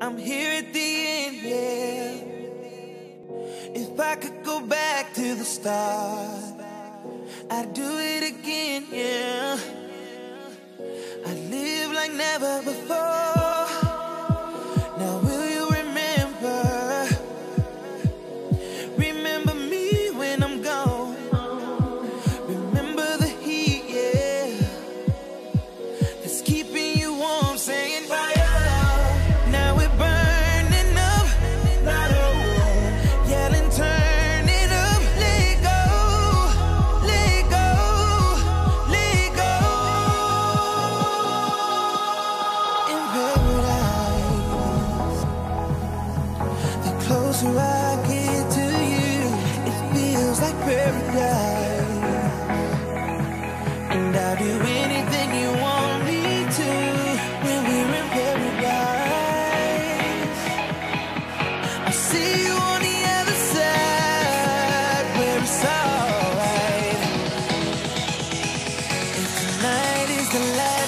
I'm here at the end, yeah. If I could go back to the start, I'd do it again, yeah. I'd live like never before. Like paradise. And I'll do anything you want me to when we're in paradise. I'll see you on the other side where it's alright. If tonight is the last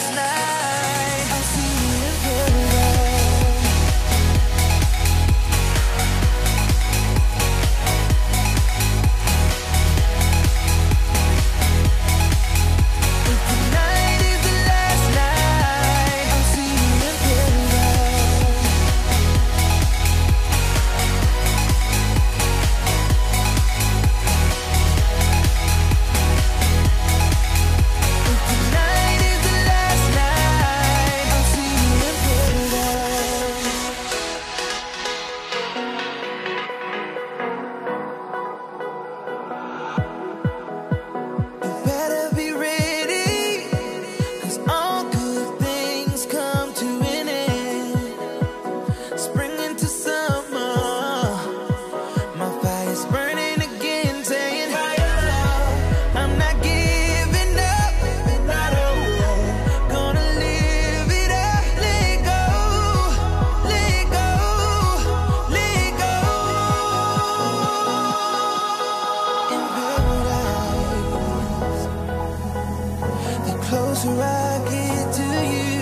closer I get to you,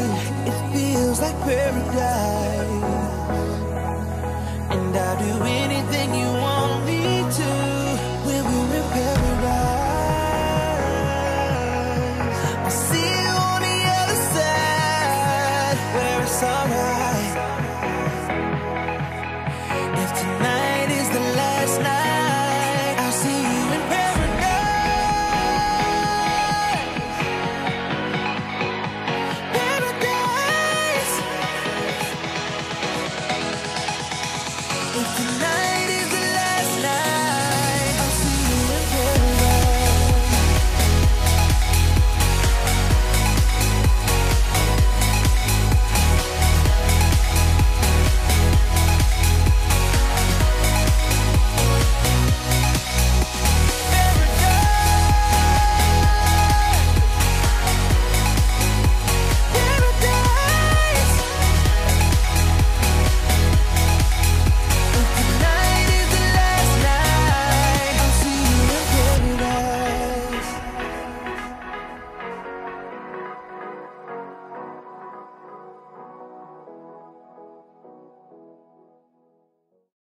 it feels like paradise. I'll do anything you want me to in paradise. I'll see you on the other side where it's alright.